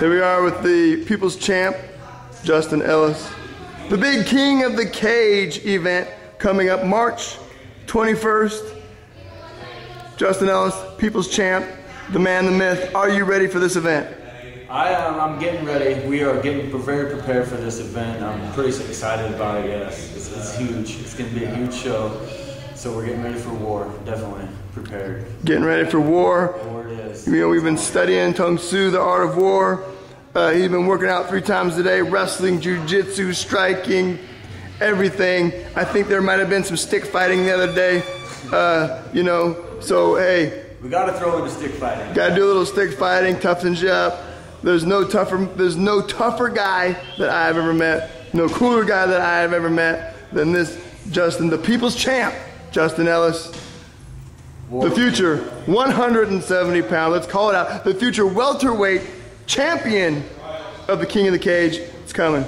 Here we are with the People's Champ, Justin Ellis. The big King of the Cage event coming up March 21st. Justin Ellis, People's Champ, the man, the myth. Are you ready for this event? I am. I'm getting ready. We are getting very prepared for this event. I'm pretty excited about it. Yes, it's, it's huge. It's going to be a huge show. So we're getting ready for war. Definitely prepared. Getting ready for war. War it is. You know, we've been studying Tung Su, the art of war. Uh, he's been working out three times a day, wrestling, jujitsu, striking, everything. I think there might have been some stick fighting the other day. Uh, you know, so hey, We got to throw in the stick fighting. gotta do a little stick fighting, toughens you up. There's no tougher, there's no tougher guy that I've ever met, no cooler guy that I've ever met than this Justin, the people's champ, Justin Ellis. The future 170 pound, let's call it out. The future welterweight champion of the King of the Cage. It's coming.